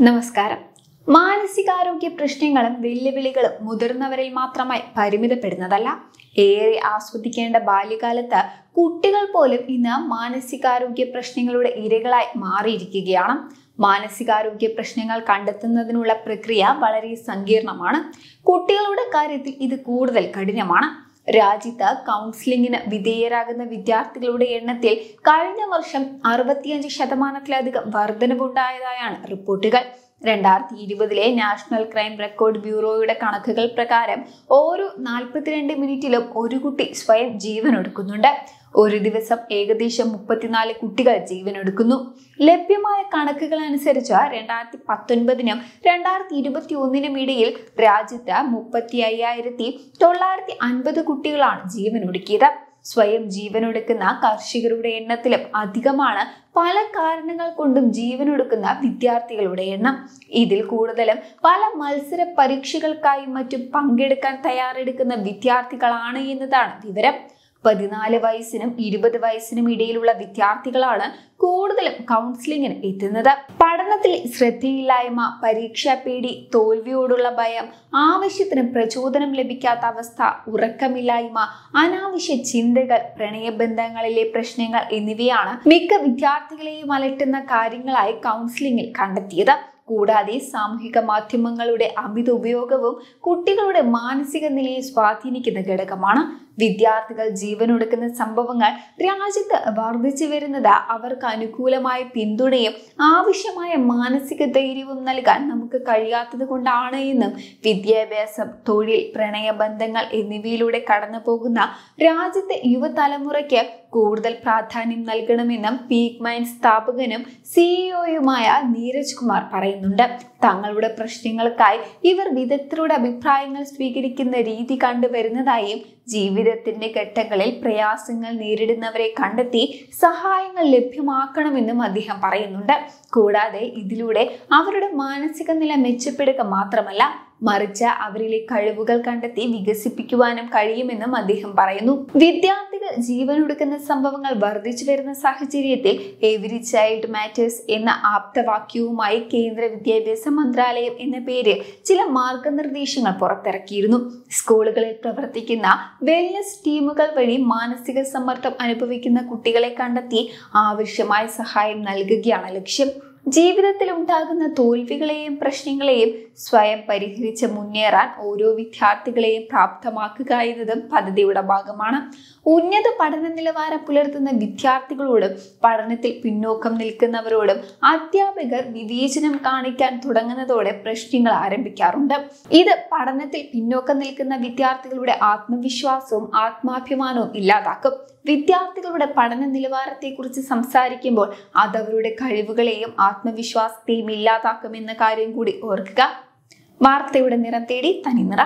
നമസ്കാരം. മാനസികാരോഗ്യ പ്രശ്നങ്ങളും വെല്ലുവിളികളും മുതിർന്നവരിൽ മാത്രമായി പരിമിതപ്പെടുന്നതല്ല. ഏറെ ആസ്വദിക്കേണ്ട ബാല്യകാലത്ത് കുട്ടികൾ പോലും ഇന്ന് മാനസികാരോഗ്യ പ്രശ്നങ്ങളുടെ ഇരകളായി മാറിയിരിക്കുകയാണ്. മാനസികാരോഗ്യ പ്രശ്നങ്ങൾ കണ്ടെത്തുന്നതിനുള്ള പ്രക്രിയ വളരെ സങ്കീർണമാണ്. കുട്ടികളുടെ കാര്യത്തിൽ ഇത് കൂടുതൽ കഠിനമാണ്. രാജ്യത്ത് കൗൺസിലിംഗിന് വിധേയരാകുന്ന വിദ്യാർത്ഥികളുടെ എണ്ണത്തിൽ കഴിഞ്ഞ വർഷം അറുപത്തിയഞ്ച് ശതമാനത്തിലധികം വർധനവുണ്ടായതായാണ് റിപ്പോർട്ടുകൾ. രണ്ടായിരത്തി ഇരുപതിലെ നാഷണൽ ക്രൈം റെക്കോർഡ് ബ്യൂറോയുടെ കണക്കുകൾ പ്രകാരം ഓരോ നാൽപ്പത്തിരണ്ട് മിനിറ്റിലും ഒരു കുട്ടി സ്വയം ജീവനൊടുക്കുന്നുണ്ട്. ഒരു ദിവസം ഏകദേശം മുപ്പത്തിനാല് കുട്ടികൾ ജീവനൊടുക്കുന്നു. ലഭ്യമായ കണക്കുകൾ അനുസരിച്ച് രണ്ടായിരത്തി പത്തൊൻപതിനും രണ്ടായിരത്തി ഇരുപത്തി ഒന്നിനും ഇടയിൽ രാജ്യത്ത് മുപ്പത്തി അയ്യായിരത്തി തൊള്ളായിരത്തി അൻപത് കുട്ടികളാണ് ജീവനൊടുക്കിയത്. സ്വയം ജീവനൊടുക്കുന്ന കർഷകരുടെ എണ്ണത്തിലും അധികമാണ് പല കാരണങ്ങൾ കൊണ്ടും ജീവനൊടുക്കുന്ന വിദ്യാർത്ഥികളുടെ എണ്ണം. ഇതിൽ കൂടുതലും പല മത്സര പരീക്ഷകൾക്കായി മറ്റും പങ്കെടുക്കാൻ തയ്യാറെടുക്കുന്ന വിദ്യാർത്ഥികളാണ് എന്നതാണ് വിവരം. പതിനാല് വയസ്സിനും ഇരുപത് വയസ്സിനും ഇടയിലുള്ള വിദ്യാർത്ഥികളാണ് കൂടുതലും കൗൺസിലിങ്ങിന് എത്തുന്നത്. പഠനത്തിൽ ശ്രദ്ധയില്ലായ്മ പരീക്ഷാ പേടി തോൽവിയോടുള്ള ഭയം ആവശ്യത്തിന് പ്രചോദനം ലഭിക്കാത്ത അവസ്ഥ ഉറക്കമില്ലായ്മ അനാവശ്യ ചിന്തകൾ പ്രണയബന്ധങ്ങളിലെ പ്രശ്നങ്ങൾ എന്നിവയാണ് മിക്ക വിദ്യാർത്ഥികളെയും അലട്ടുന്ന കാര്യങ്ങളായി കൗൺസിലിങ്ങിൽ കണ്ടെത്തിയത്. കൂടാതെ സാമൂഹിക മാധ്യമങ്ങളുടെ അമിത ഉപയോഗവും കുട്ടികളുടെ മാനസിക നിലയെ സ്വാധീനിക്കുന്ന ഘടകമാണ് വിദ്യാർത്ഥികൾ ജീവനൊടുക്കുന്ന സംഭവങ്ങൾ രാജ്യത്ത് വർദ്ധിച്ചു വരുന്നത്. അവർക്ക് അനുകൂലമായ പിന്തുണയും ആവശ്യമായ മാനസിക ധൈര്യവും നൽകാൻ നമുക്ക് കഴിയാത്തത് കൊണ്ടാണ് എന്നും വിദ്യാഭ്യാസം തൊഴിൽ പ്രണയബന്ധങ്ങൾ എന്നിവയിലൂടെ കടന്നു പോകുന്ന രാജ്യത്തെ യുവതലമുറയ്ക്ക് കൂടുതൽ പ്രാധാന്യം നൽകണമെന്നും പീക്ക് മൈൻഡ് സ്ഥാപകനും സിഇഒയുമായ നീരജ് കുമാർ പറയുന്നുണ്ട്. തങ്ങളുടെ പ്രശ്നങ്ങൾക്കായി ഇവർ വിദഗ്ധരുടെ അഭിപ്രായങ്ങൾ സ്വീകരിക്കുന്ന രീതി കണ്ടുവരുന്നതായും ജീവിതത്തിന്റെ ഘട്ടങ്ങളിൽ പ്രയാസങ്ങൾ നേരിടുന്നവരെ കണ്ടെത്തി സഹായങ്ങൾ ലഭ്യമാക്കണമെന്നും അദ്ദേഹം പറയുന്നുണ്ട്. കൂടാതെ ഇതിലൂടെ അവരുടെ മാനസിക നില മെച്ചപ്പെടുക മാത്രമല്ല മറിച്ച് അവരിലെ കഴിവുകൾ കണ്ടെത്തി വികസിപ്പിക്കുവാനും കഴിയുമെന്നും അദ്ദേഹം പറയുന്നു. വിദ്യാർത്ഥികൾ ജീവനൊടുക്കുന്ന സംഭവങ്ങൾ വർദ്ധിച്ചു വരുന്ന സാഹചര്യത്തിൽ എവരി ചൈൽഡ് മാറ്റേഴ്സ് എന്ന ആപ്തവാക്യവുമായി കേന്ദ്ര വിദ്യാഭ്യാസ മന്ത്രാലയം എന്ന പേര് ചില മാർഗനിർദ്ദേശങ്ങൾ പുറത്തിറക്കിയിരുന്നു. സ്കൂളുകളിൽ പ്രവർത്തിക്കുന്ന വെൽനസ് ടീമുകൾ വഴി മാനസിക സമ്മർദ്ദം അനുഭവിക്കുന്ന കുട്ടികളെ കണ്ടെത്തി ആവശ്യമായ സഹായം നൽകുകയാണ് ലക്ഷ്യം. ജീവിതത്തിൽ ഉണ്ടാകുന്ന തോൽവികളെയും പ്രശ്നങ്ങളെയും സ്വയം പരിഹരിച്ച് മുന്നേറാൻ ഓരോ വിദ്യാർത്ഥികളെയും പ്രാപ്തമാക്കുക എന്നതും പദ്ധതിയുടെ ഭാഗമാണ്. ഉന്നത പഠന നിലവാരം പുലർത്തുന്ന വിദ്യാർത്ഥികളോടും പഠനത്തിൽ പിന്നോക്കം നിൽക്കുന്നവരോടും അധ്യാപകർ വിവേചനം കാണിക്കാൻ തുടങ്ങുന്നതോടെ പ്രശ്നങ്ങൾ ആരംഭിക്കാറുണ്ട്. ഇത് പഠനത്തിൽ പിന്നോക്കം നിൽക്കുന്ന വിദ്യാർത്ഥികളുടെ ആത്മവിശ്വാസവും ആത്മാഭിമാനവും ഇല്ലാതാക്കും. വിദ്യാർത്ഥികളുടെ പഠന നിലവാരത്തെക്കുറിച്ച് സംസാരിക്കുമ്പോൾ അത് അവരുടെ കഴിവുകളെയും ആത്മവിശ്വാസത്തെയും ഇല്ലാതാക്കുമെന്ന കാര്യം കൂടി ഓർക്കുക. വാർത്തയുടെ നിറം തേടി തനിനിറ.